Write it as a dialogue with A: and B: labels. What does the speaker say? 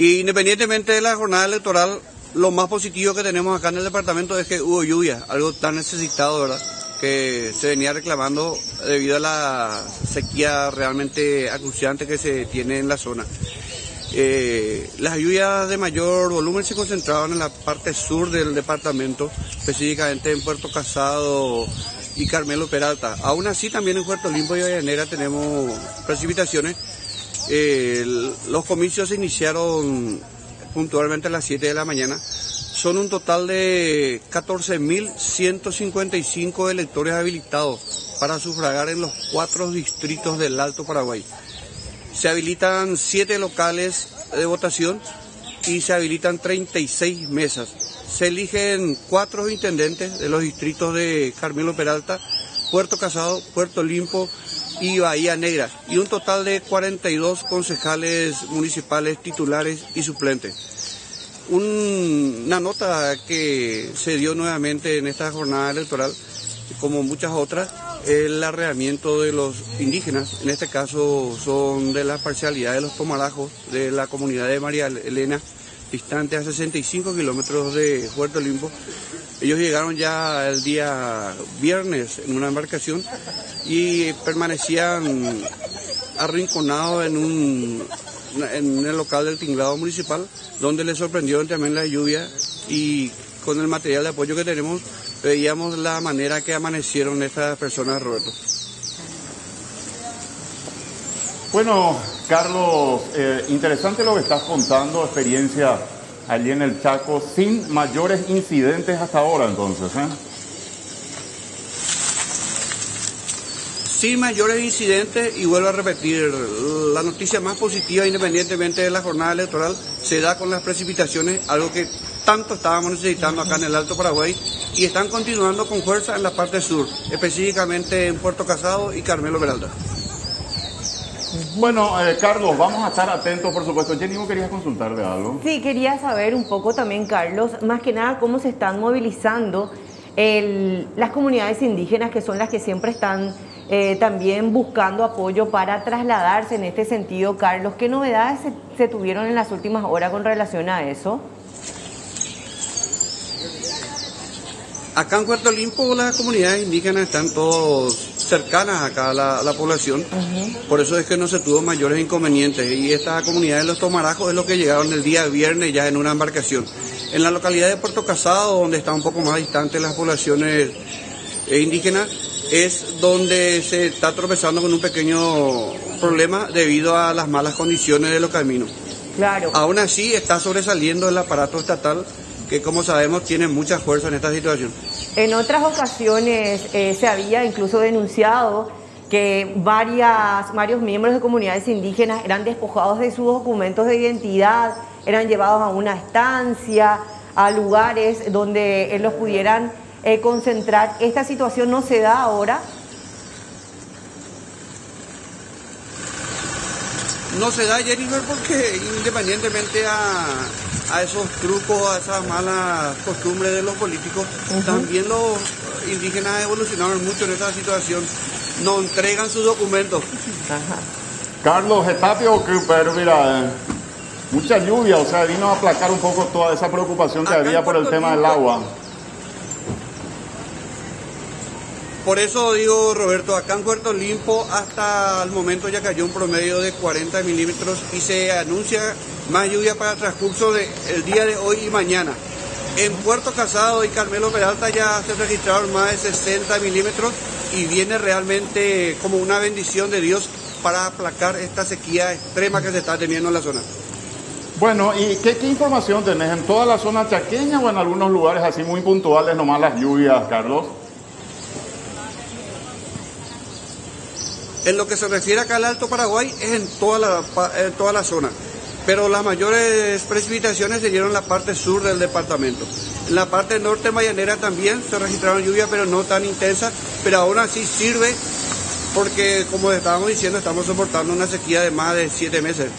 A: Y independientemente de la jornada electoral, lo más positivo que tenemos acá en el departamento es que hubo lluvia, algo tan necesitado, ¿verdad? Que se venía reclamando debido a la sequía realmente acuciante que se tiene en la zona. Eh, las lluvias de mayor volumen se concentraban en la parte sur del departamento, específicamente en Puerto Casado y Carmelo Peralta. Aún así, también en Puerto Limpo y Avellaneda tenemos precipitaciones. Eh, los comicios se iniciaron puntualmente a las 7 de la mañana. Son un total de 14.155 electores habilitados para sufragar en los cuatro distritos del Alto Paraguay. Se habilitan siete locales de votación y se habilitan 36 mesas. Se eligen cuatro intendentes de los distritos de Carmelo Peralta, Puerto Casado, Puerto Limpo y Bahía Negra, y un total de 42 concejales municipales titulares y suplentes. una nota que se dio nuevamente en esta jornada electoral, como muchas otras, el arreamiento de los indígenas, en este caso son de la parcialidad de los tomarajos de la comunidad de María Elena, distante a 65 kilómetros de Puerto Limpo. Ellos llegaron ya el día viernes en una embarcación y permanecían arrinconados en un en el local del tinglado municipal, donde les sorprendió también la lluvia y con el material de apoyo que tenemos veíamos la manera que amanecieron estas personas, Roberto.
B: Bueno, Carlos, eh, interesante lo que estás contando, experiencia allí en el Chaco, sin mayores incidentes hasta ahora entonces. ¿eh?
A: Sin mayores incidentes y vuelvo a repetir, la noticia más positiva independientemente de la jornada electoral se da con las precipitaciones, algo que tanto estábamos necesitando acá en el Alto Paraguay y están continuando con fuerza en la parte sur, específicamente en Puerto Casado y Carmelo Veralda.
B: Bueno, eh, Carlos, vamos a estar atentos, por supuesto. Jenny, ¿vos querías consultar de algo?
C: Sí, quería saber un poco también, Carlos, más que nada cómo se están movilizando las comunidades indígenas, que son las que siempre están eh, también buscando apoyo para trasladarse en este sentido. Carlos, ¿qué novedades se tuvieron en las últimas horas con relación a eso?
A: Acá en Puerto Limpo las comunidades indígenas están todos cercanas acá a la, población, por eso es que no se tuvo mayores inconvenientes y esta comunidad de los Tomarajos es lo que llegaron el día viernes ya en una embarcación. En la localidad de Puerto Casado, donde está un poco más distante las poblaciones eh, indígenas, es donde se está tropezando con un pequeño problema debido a las malas condiciones de los caminos.
C: Claro.
A: Aún así está sobresaliendo el aparato estatal que como sabemos tiene mucha fuerza en esta situación.
C: En otras ocasiones eh, se había incluso denunciado que varias, varios miembros de comunidades indígenas eran despojados de sus documentos de identidad, eran llevados a una estancia, a lugares donde los pudieran eh, concentrar. ¿Esta situación no se da ahora?
A: No se da, Jennifer, porque independientemente a, a esos trucos, a esas malas costumbres de los políticos, también los indígenas evolucionaron mucho en esta situación. No entregan sus documentos.
B: Carlos Getapio, pero mira, eh, mucha lluvia, o sea, vino a aplacar un poco toda esa preocupación que había por el tema del agua.
A: Por eso digo, Roberto, acá en Puerto Limpo hasta el momento ya cayó un promedio de 40 milímetros y se anuncia más lluvia para el transcurso del día de hoy y mañana. En Puerto Casado y Carmelo Peralta ya se registraron más de 60 milímetros y viene realmente como una bendición de Dios para aplacar esta sequía extrema que se está teniendo en la zona.
B: Bueno, ¿y qué, qué información tenés en toda la zona chaqueña o en algunos lugares así muy puntuales nomás las lluvias, Carlos?
A: En lo que se refiere acá al Alto Paraguay es en toda la, toda la zona, pero las mayores precipitaciones se dieron en la parte sur del departamento. En la parte norte mayanera también se registraron lluvias, pero no tan intensas, pero aún así sirve porque, como estábamos diciendo, estamos soportando una sequía de más de siete meses.